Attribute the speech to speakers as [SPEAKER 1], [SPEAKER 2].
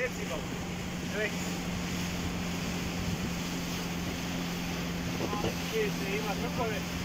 [SPEAKER 1] Décimo. Tres. Ah, Aquí se iba a